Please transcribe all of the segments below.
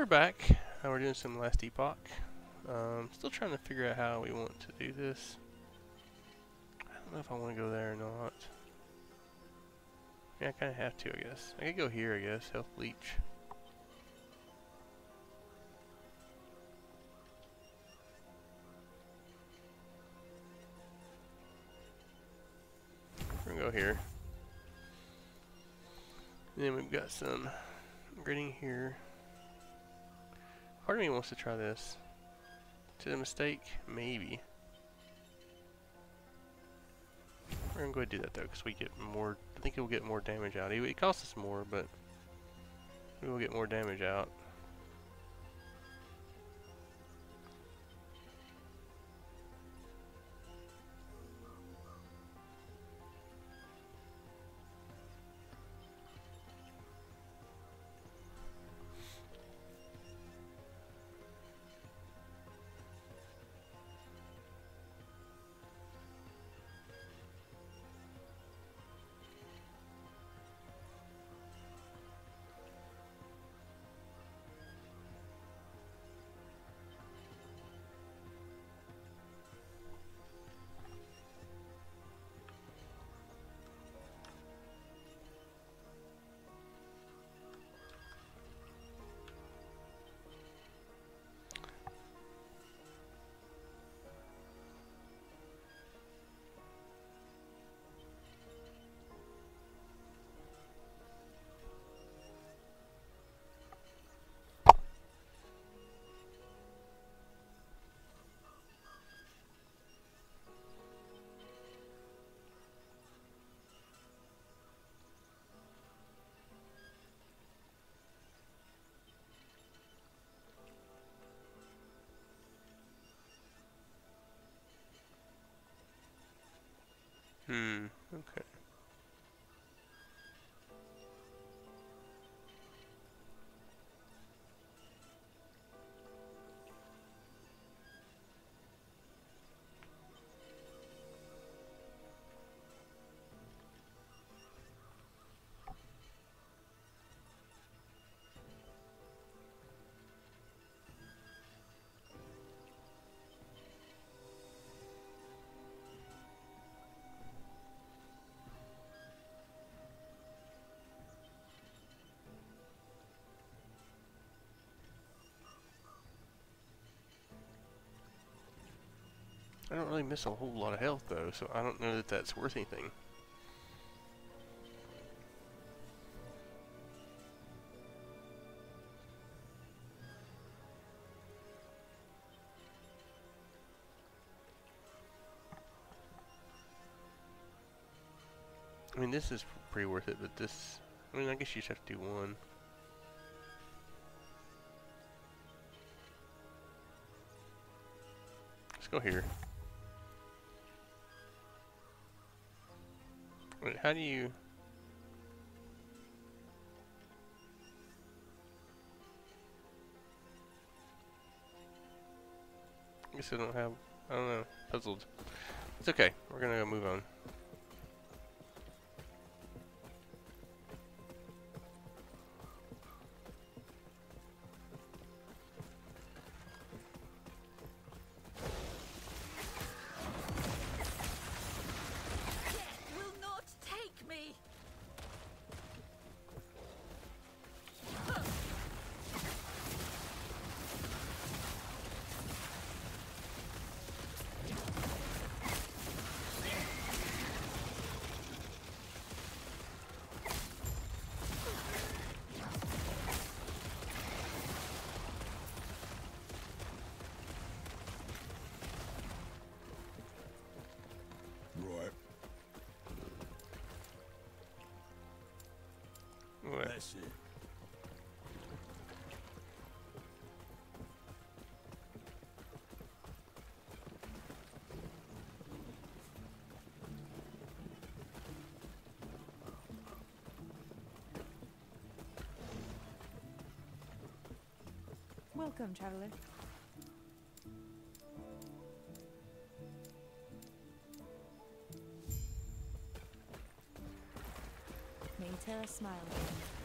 we're back. Uh, we're doing some Last Epoch. Um, still trying to figure out how we want to do this. I don't know if I want to go there or not. Yeah, I kind of have to, I guess. I could go here, I guess. Health Leech. We're gonna go here. And then we've got some grading here. Part of me wants to try this. To the mistake? Maybe. We're gonna go ahead and do that though, because we get more. I think it will get more damage out. It costs us more, but we will get more damage out. I don't really miss a whole lot of health though, so I don't know that that's worth anything. I mean, this is pretty worth it, but this... I mean, I guess you just have to do one. Let's go here. Wait, how do you... I guess I don't have... I don't know. Puzzled. It's okay. We're gonna move on. Welcome, traveler. May Eterra smile again.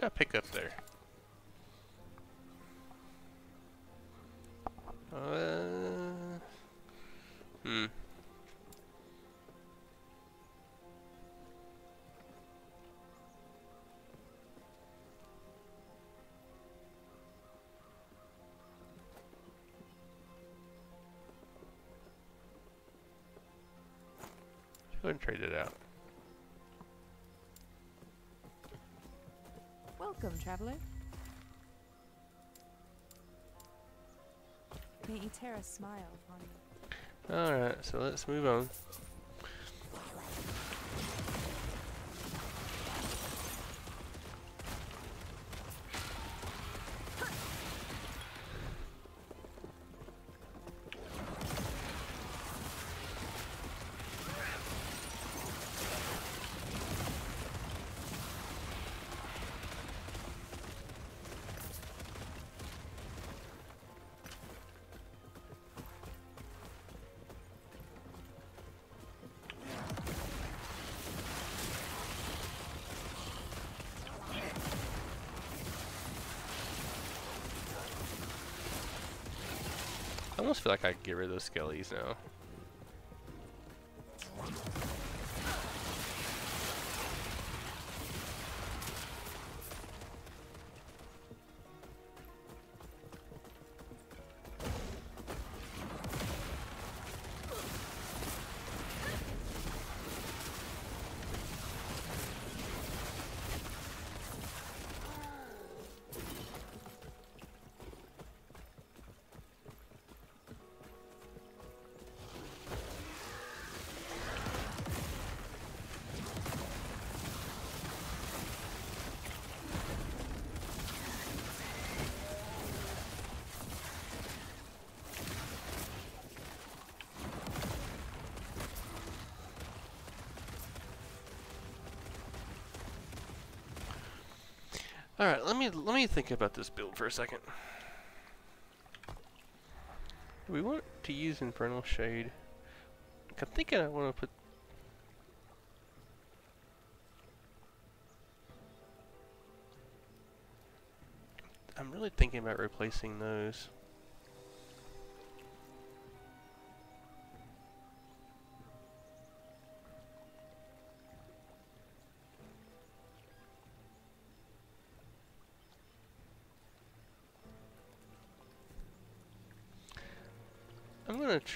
Did I pick up there? Uh, hmm. Go ahead and trade it out. Welcome, traveler. May Eterra smile upon you. Alright, so let's move on. Almost feel like I could get rid of those skellies now. Me let me think about this build for a second. We want to use Infernal Shade. I'm thinking I want to put. I'm really thinking about replacing those.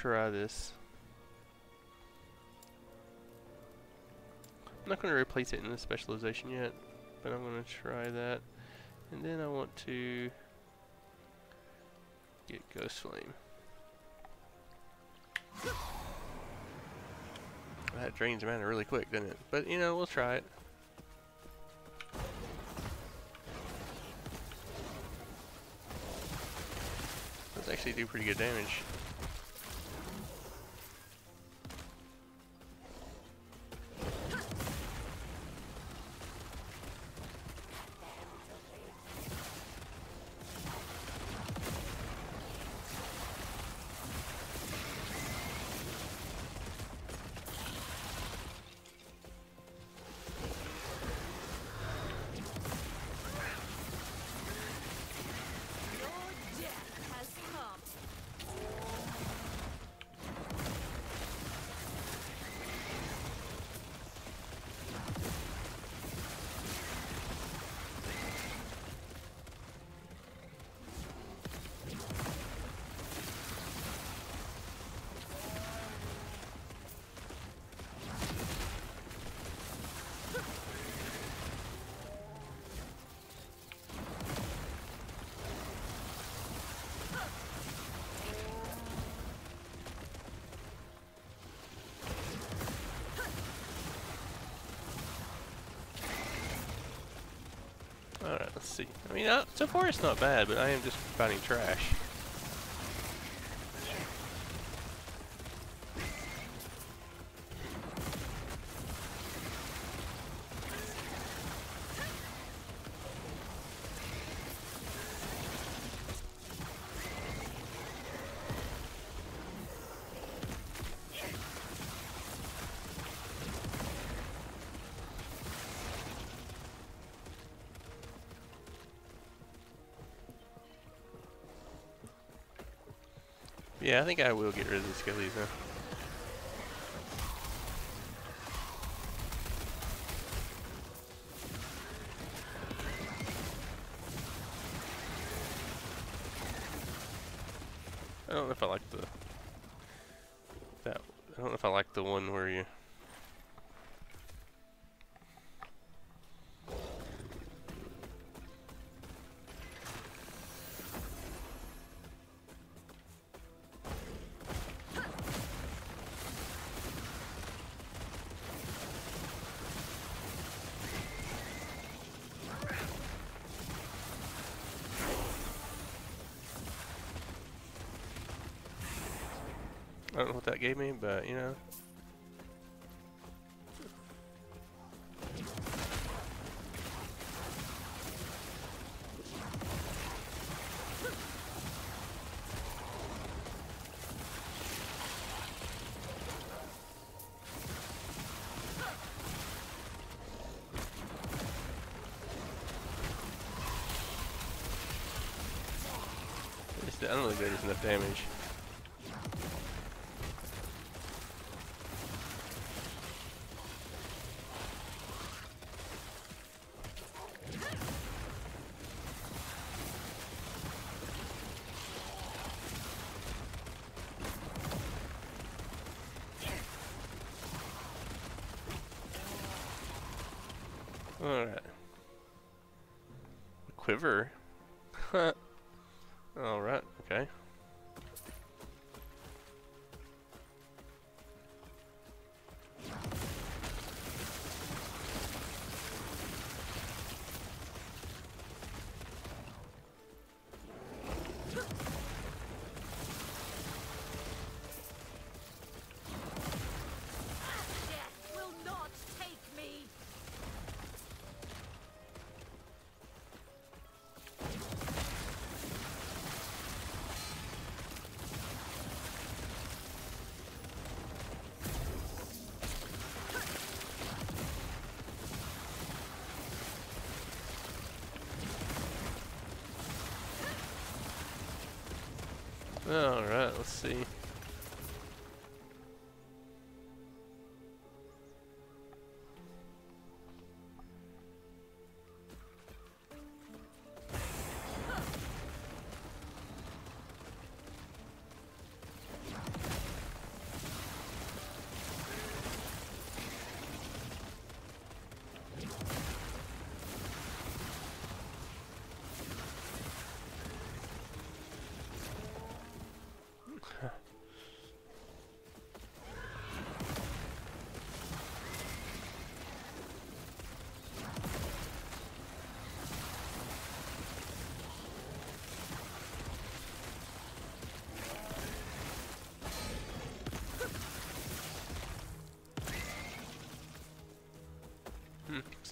Try this. I'm not gonna replace it in the specialization yet, but I'm gonna try that. And then I want to get Ghost Flame. That drains mana really quick, doesn't it? But you know, we'll try it. Does actually do pretty good damage. So far it's not bad, but I am just finding trash. Yeah, I think I will get rid of the skellies now. What that gave me, but you know. I don't think that does enough damage. Alright. Quiver.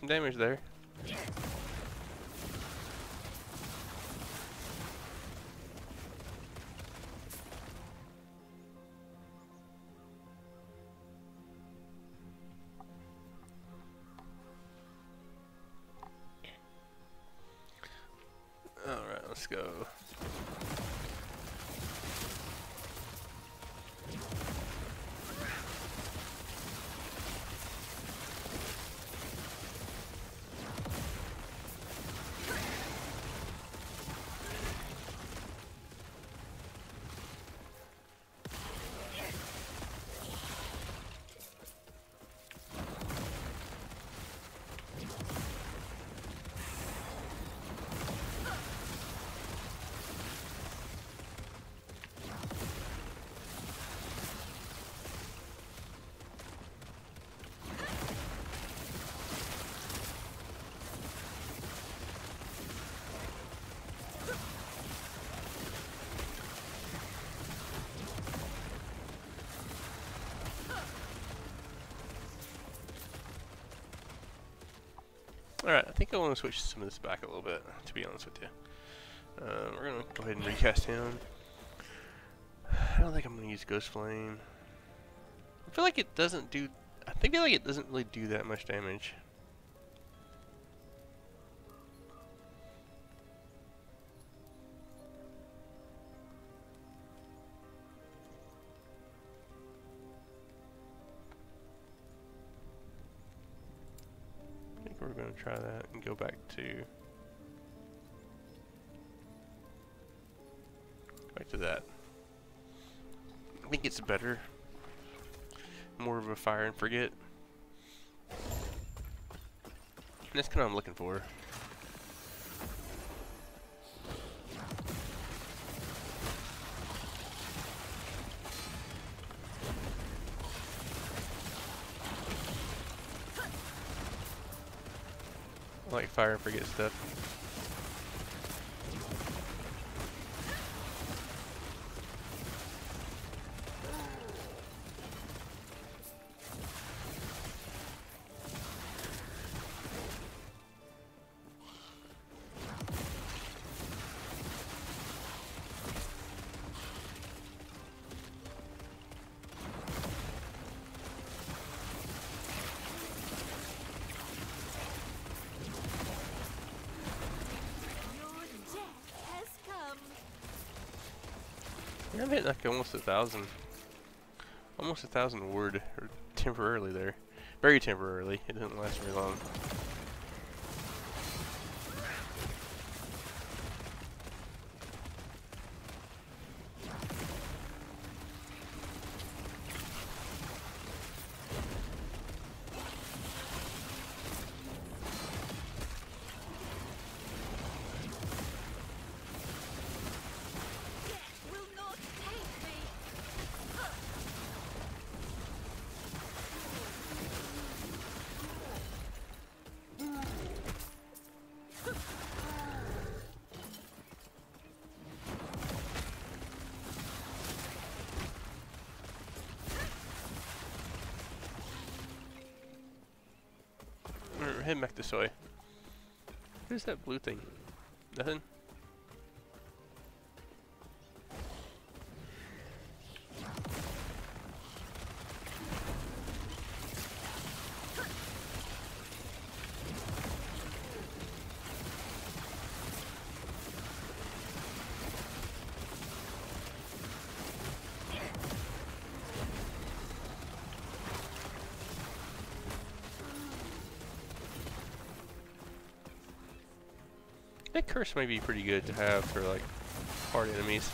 some damage there. I want to switch some of this back a little bit, to be honest with you. Uh, we're going to go ahead and recast him. I don't think I'm going to use Ghost Flame. I feel like it doesn't do... I think like it doesn't really do that much damage. To try that and go back to back to that. I think it's better. More of a fire and forget. And that's kind of I'm looking for. Stuff. Like almost a thousand. Almost a thousand word or temporarily there. Very temporarily. It didn't last very long. We're heading back this way. What is that blue thing? Nothing? Curse may be pretty good to have for like hard enemies.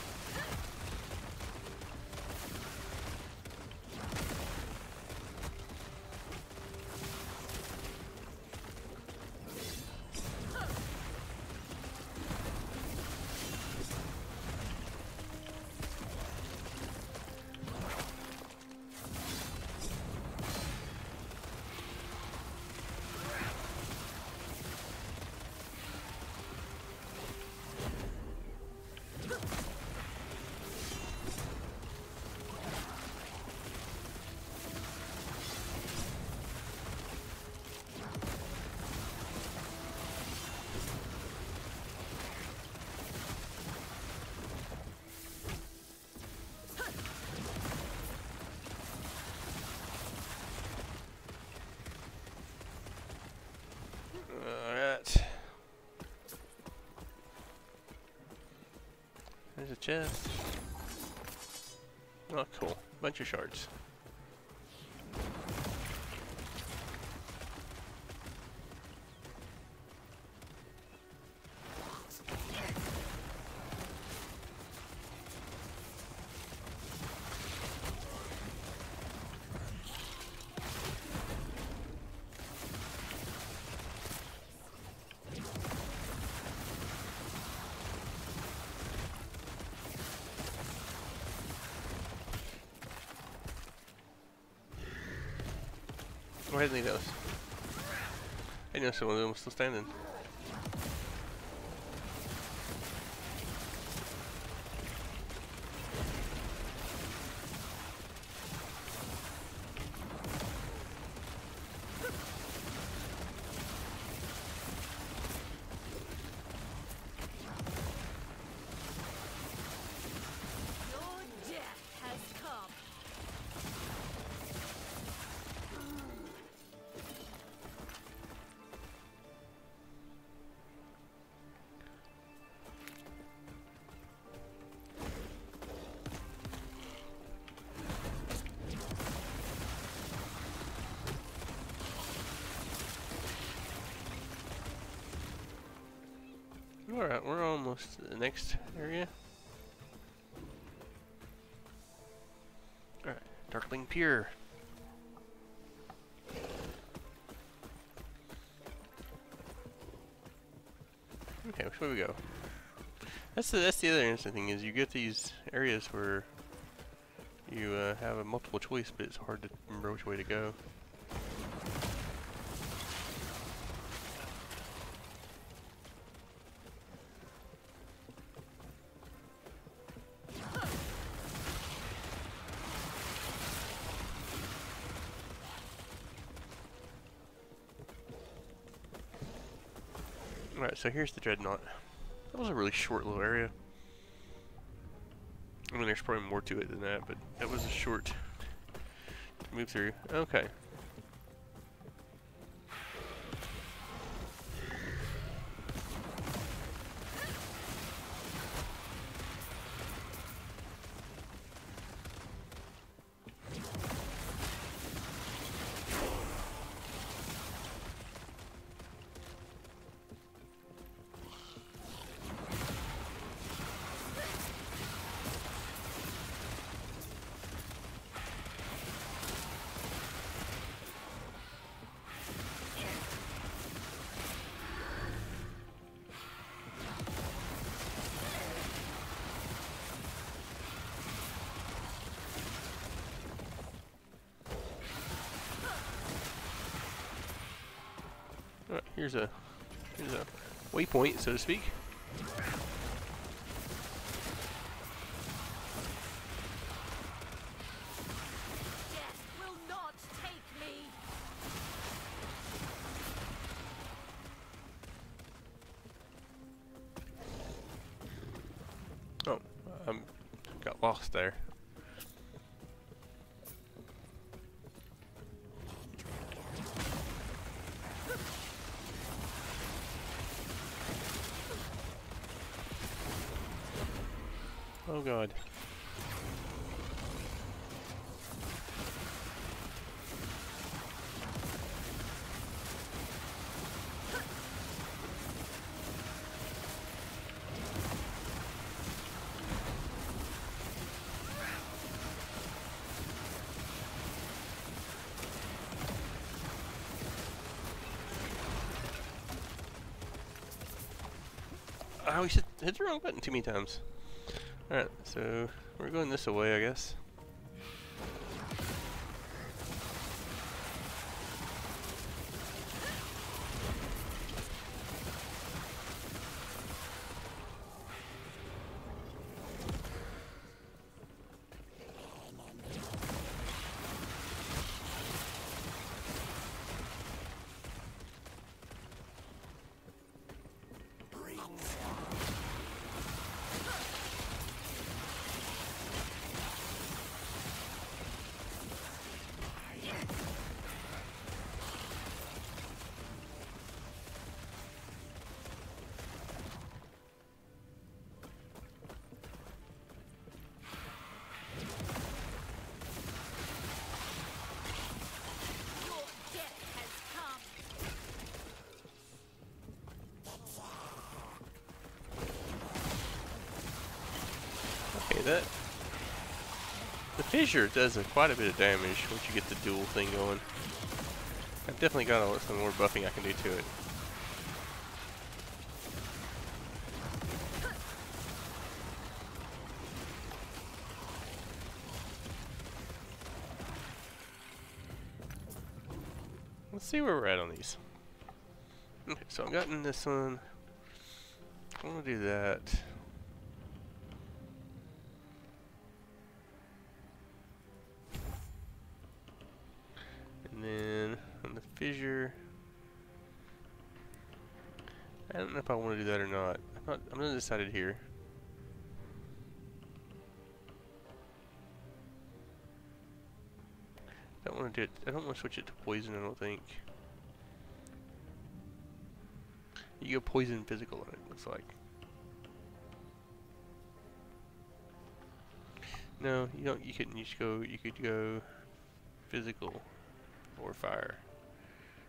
Chest. Oh, cool. Bunch of shards. Ahead those. I know some of them was still standing. Next area. Alright, Darkling Pier. Okay, which way we go? That's the that's the other interesting thing is you get these areas where you uh, have a multiple choice, but it's hard to remember which way to go. So here's the Dreadnought. That was a really short little area. I mean, there's probably more to it than that, but that was a short move through. Okay. Here's a here's a waypoint, so to speak. Oh, um, got lost there. Hit, the wrong button too many times. Alright, so we're going this way, I guess. That... The fissure does a, quite a bit of damage once you get the dual thing going. I've definitely got some more buffing I can do to it. Let's see where we're at on these. Okay, so I've gotten this one. I want to do that. And then on the fissure, I don't know if I want to do that or not. I'm. I'm not decided here. I don't want to do it. I don't want to switch it to poison. I don't think. You get poison physical on it. Looks like. No, you don't. You couldn't. You go. You could go physical or fire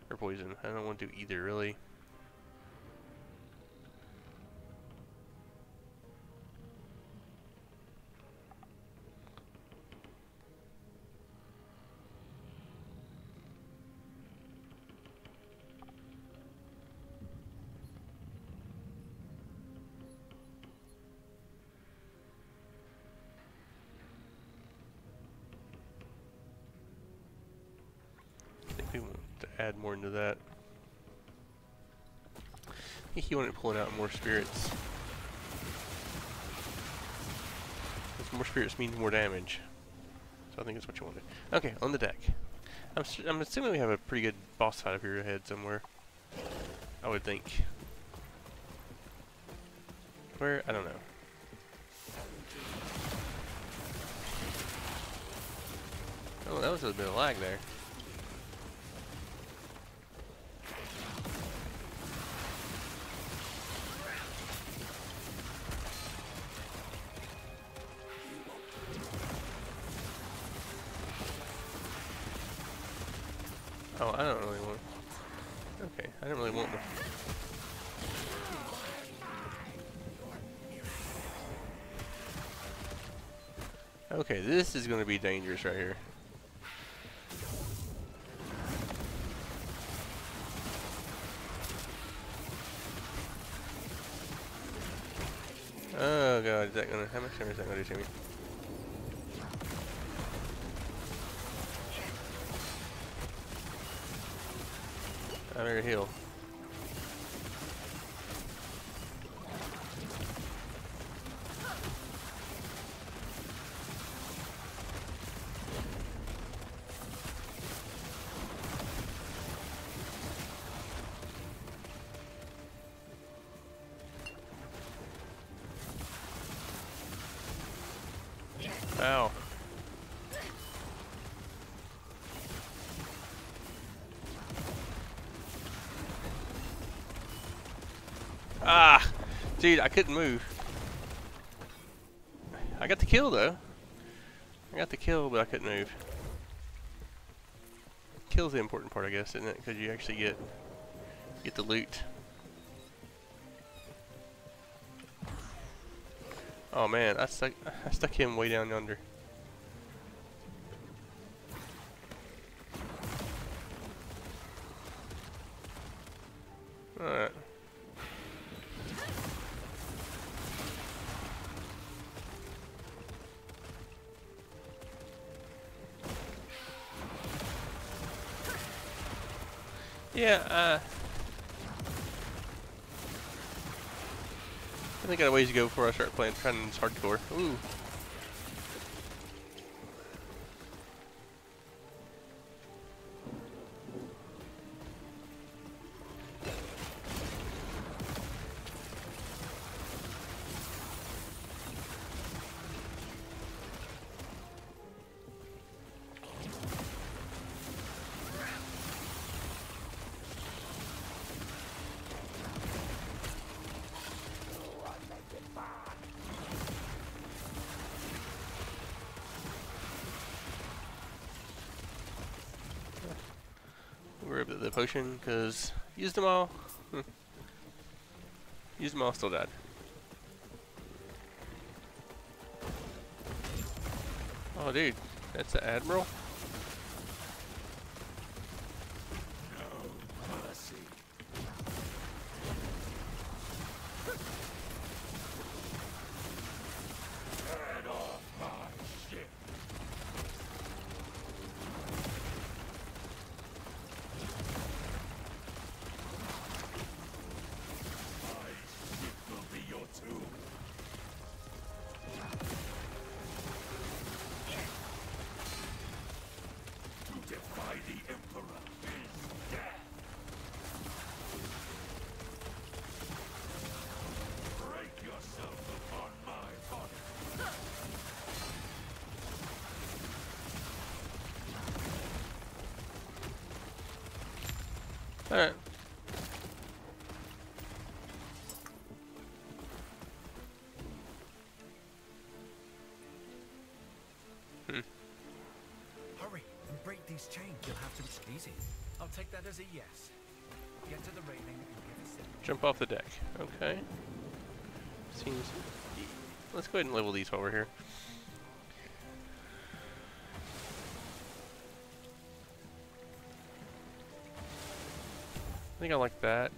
or poison. I don't want to do either really. Add more into that. He wanted pulling out more spirits. 'Cause more spirits means more damage. So I think that's what you wanted. Okay, on the deck. I'm, I'm assuming we have a pretty good boss fight up here ahead somewhere. I would think. Where? I don't know. Oh, that was a bit of lag there. Oh, I don't really want. Okay, I don't really want. Okay, this is going to be dangerous right here. Oh god, is that gonna, how much damage is that gonna do to me? Better heal. Dude, I couldn't move. I got the kill though. I got the kill, but I couldn't move. Kill's the important part, I guess, isn't it? Because you actually get get the loot. Oh man, I stuck I stuck him way down yonder. Yeah, uh I think I got a ways to go before I start playing of hardcore. Ooh. Potion because used them all. Hmm. used them all, still dead. Oh, dude, that's the admiral. Take that as a yes. Get to the railing and give Jump off the deck. Okay. Seems. Let's go ahead and level these while we're here. I think I like that.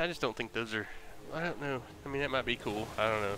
I just don't think those are. I don't know. I mean, that might be cool. I don't know.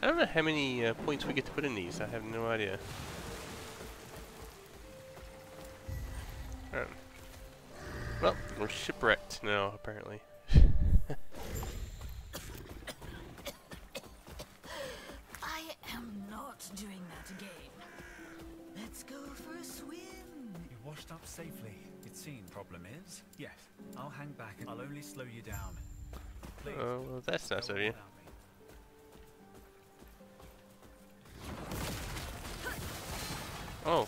I don't know how many uh, points we get to put in these. I have no idea. Alright. Well, we're shipwrecked now, apparently. I am not doing that again. Let's go for a swim. You washed up safely. It's seen. Problem is, yes, I'll hang back and I'll only slow you down. Please. Oh, well, that's nice go of you. Oh.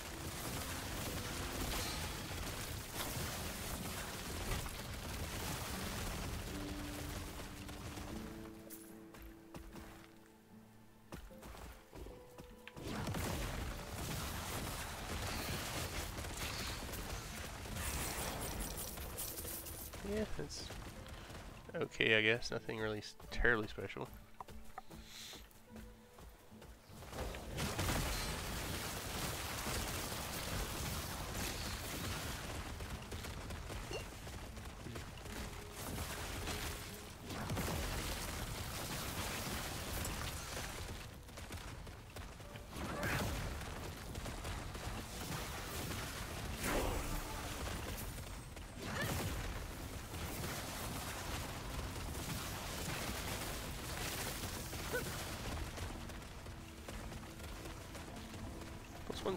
Yeah, it's okay, I guess. Nothing really terribly special.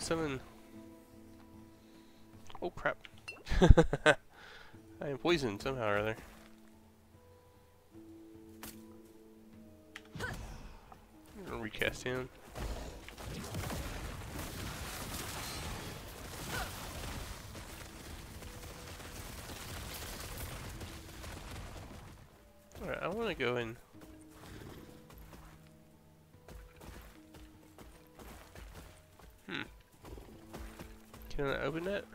Summon? Oh crap. I am poisoned somehow or other. I'm gonna recast him. Alright, I wanna go in. I open that?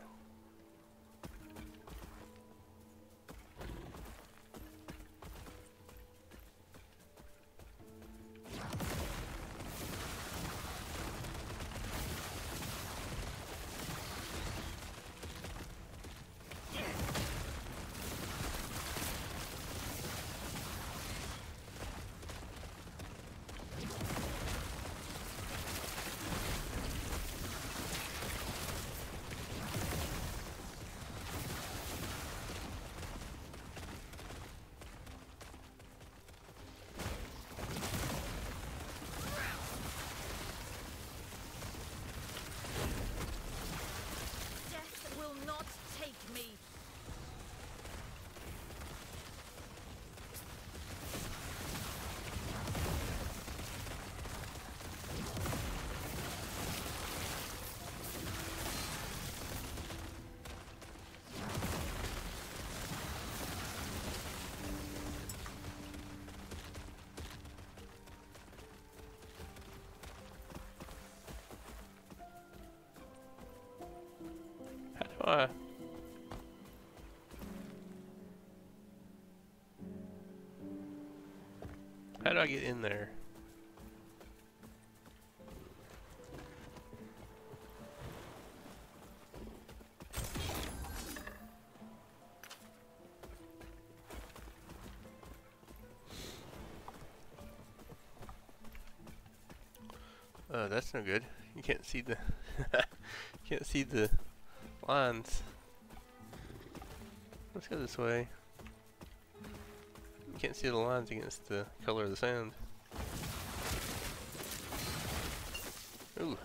Why? How do I get in there? Oh, that's no good. You can't see the You can't see the lines. Let's go this way. You can't see the lines against the color of the sand. Ooh.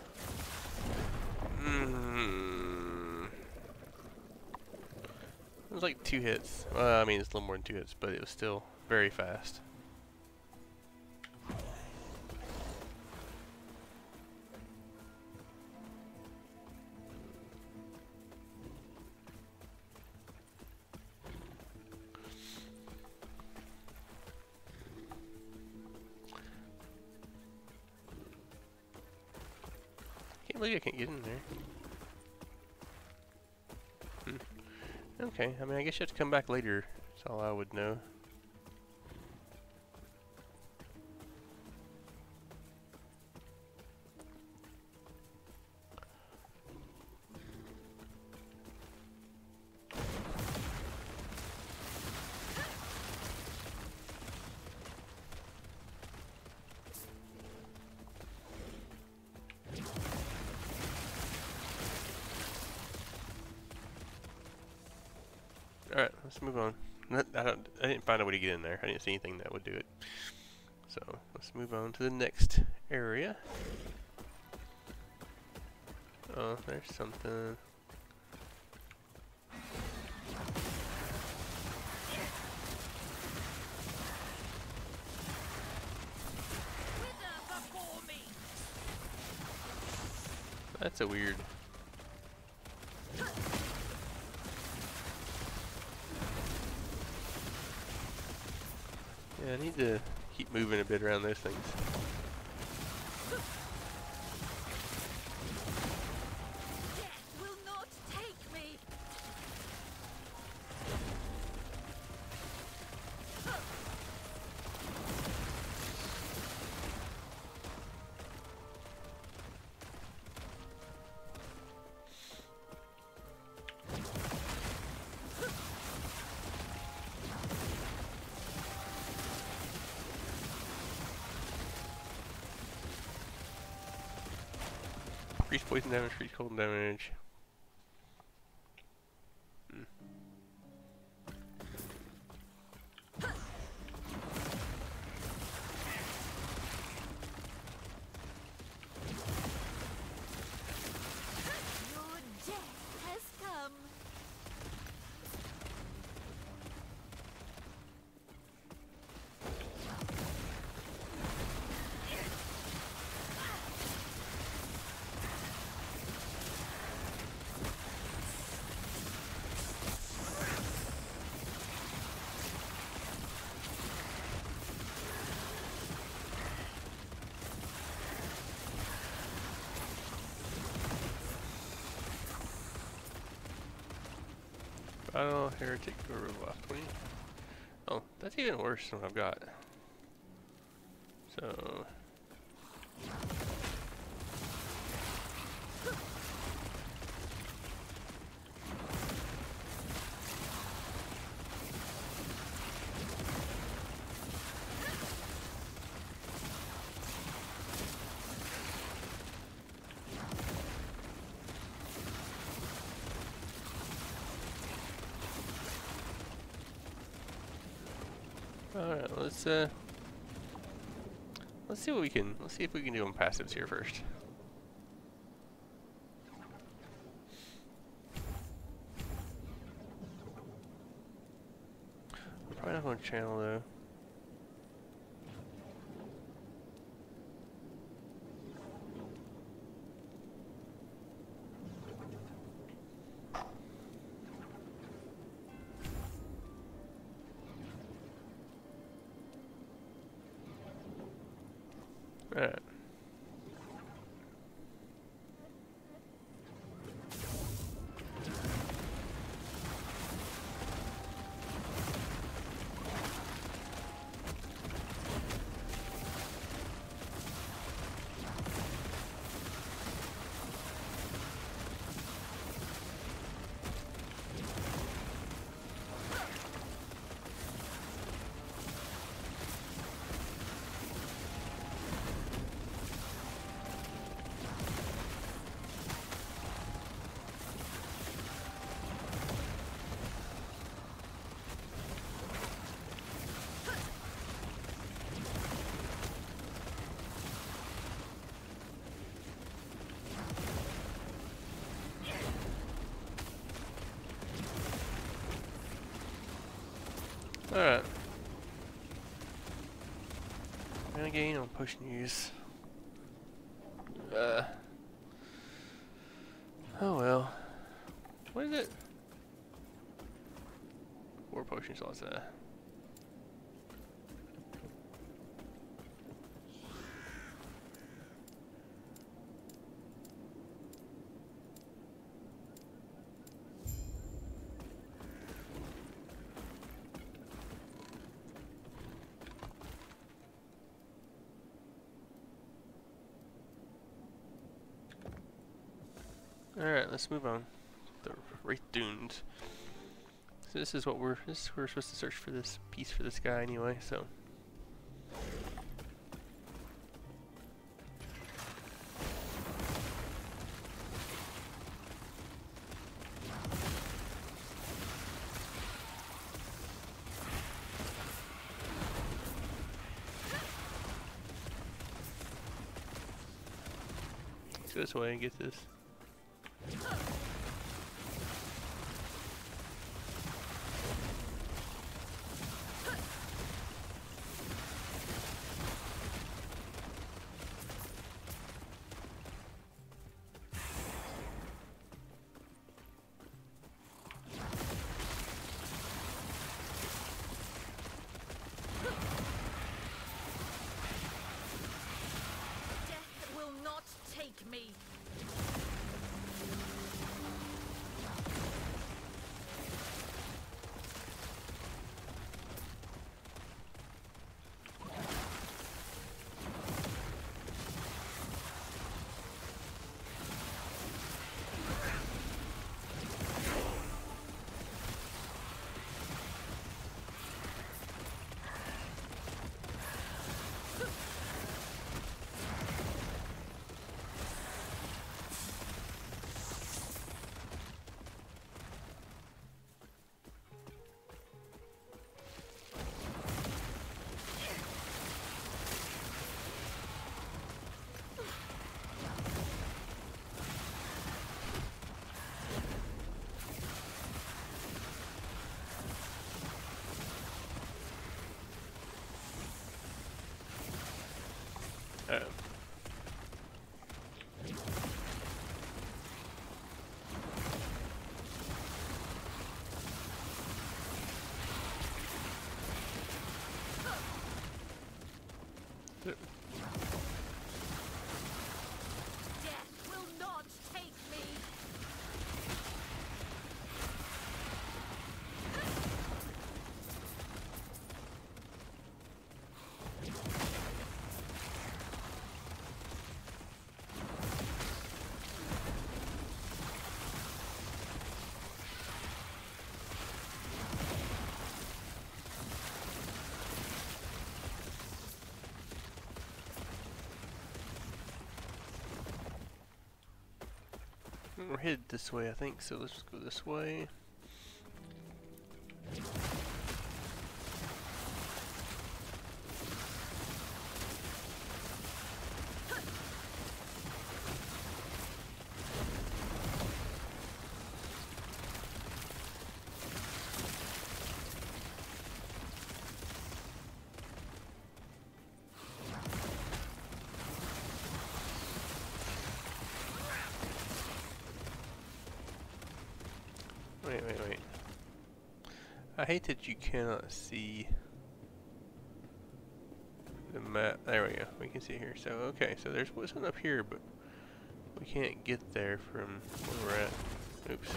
Mm. It was like two hits. Well, I mean, it's a little more than two hits, but it was still very fast. I mean, I guess you have to come back later. That's all I would know. Let's move on. I, don't, I didn't find a way to get in there. I didn't see anything that would do it. So, let's move on to the next area. Oh, there's something. That's a weird. Yeah, I need to keep moving a bit around those things. Damage, increase cold damage. Battle Heretic Gorilla 20. Oh, that's even worse than what I've got. So. Alright, let's uh let's see what we can let's see if we can do on passives here first. I'm probably not going to channel though. Alright. Renegade on potion use. Uh. Oh well. What is it? Four potion slots there. Alright, let's move on. The Wraith Dunes. So this is what we're this is we're supposed to search for this piece for this guy anyway, so Let's go this way and get this. Uh, Death will not take me. We're headed this way, I think, so let's go this way. I hate that you cannot see the map. There we go. We can see here. So, okay, so there's something up here, but we can't get there from where we're at. Oops.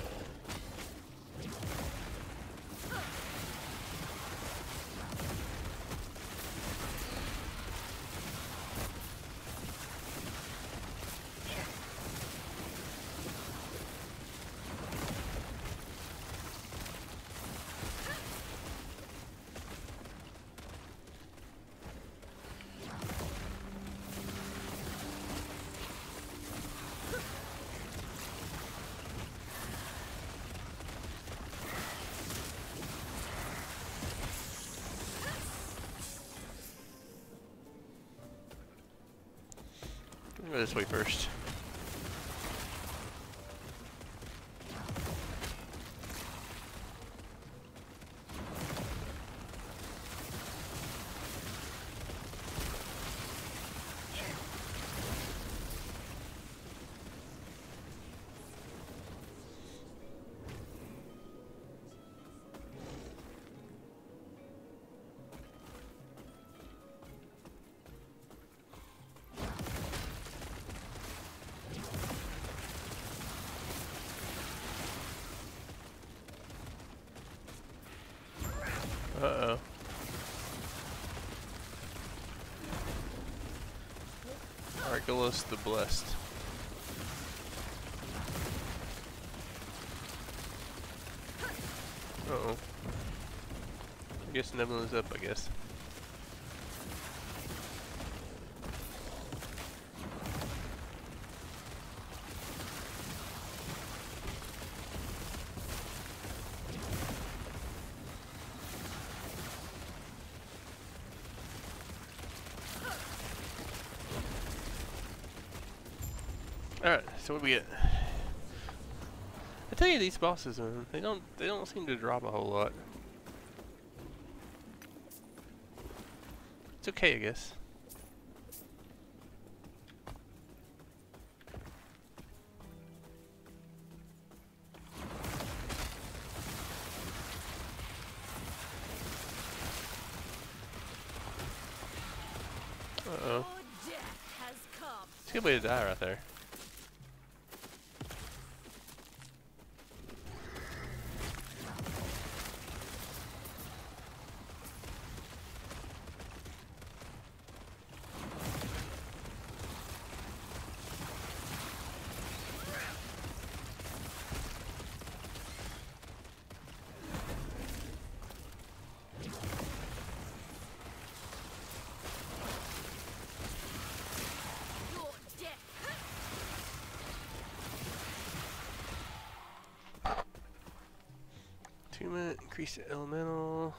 Way first. Nicholas the Blessed. Uh oh. I guess Nebula's up, I guess. Alright, so what do we get? I tell you these bosses man, they don't they don't seem to drop a whole lot. It's okay I guess. Uh oh. It's a good way to die right there. Two increase the elemental.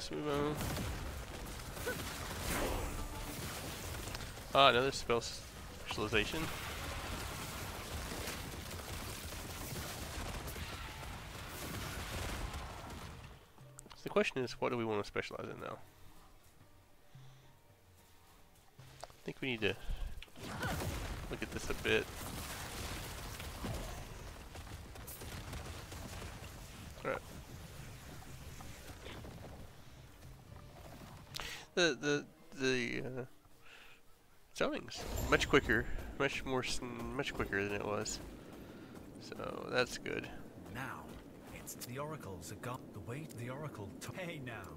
Let's move on. Ah, another spell specialization. So the question is, what do we want to specialize in now? I think we need to look at this a bit. Alright. The the the uh, zoning's much quicker, much more, much quicker than it was. So that's good. Now, it's the oracles that got the way the oracle took. Hey now,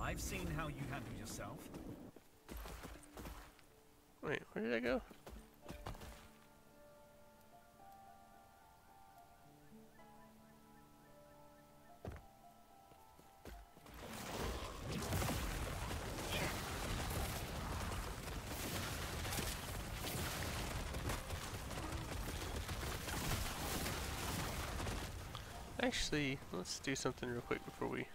I've seen how you handle yourself. Wait, where did I go? Actually, let's do something real quick before we.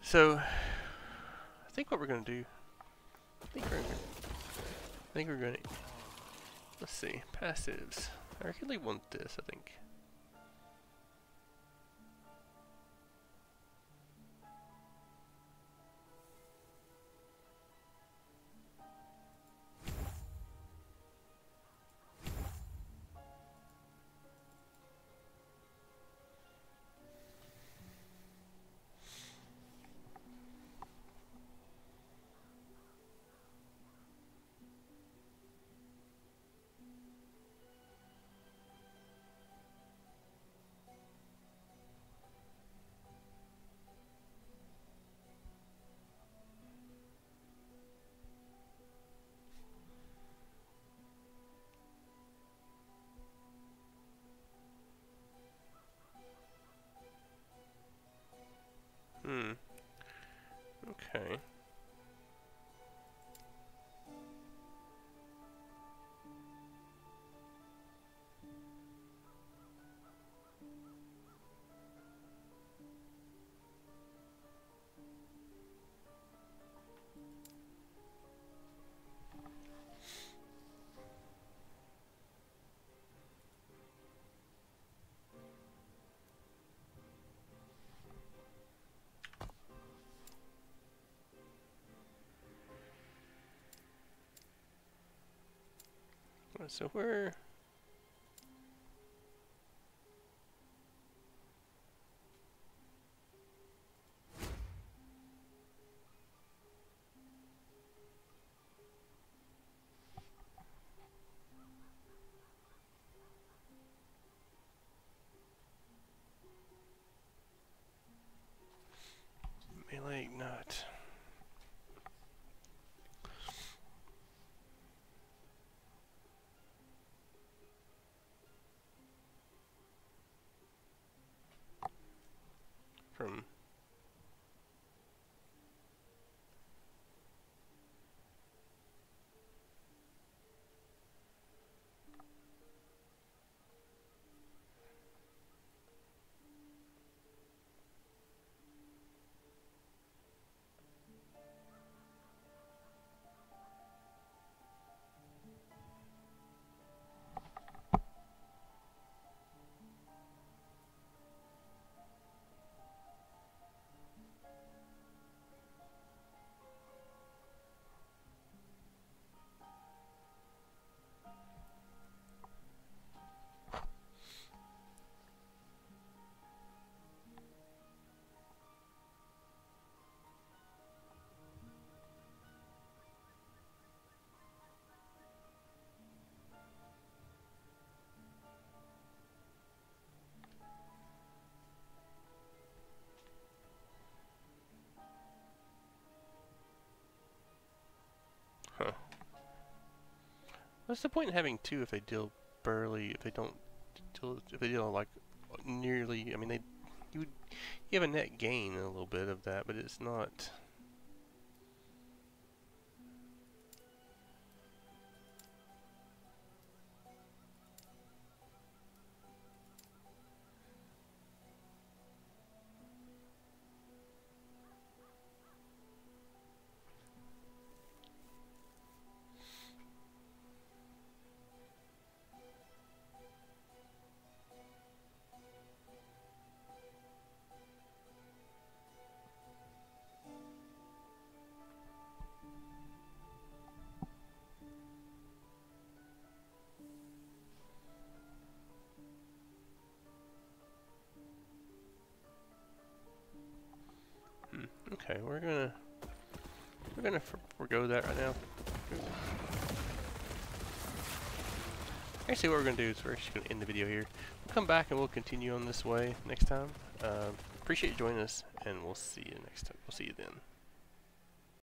So, I think what we're gonna do. I think we're gonna. I think we're gonna. Let's see passives. I really want this. I think. Hmm. Okay. So where? What's the point in having two if they deal barely, if they don't deal, if they deal like nearly, I mean they, you you have a net gain a little bit of that, but it's not, What we're gonna do is we're actually gonna end the video here. We'll come back and we'll continue on this way next time. Um, appreciate you joining us, and we'll see you next time. We'll see you then.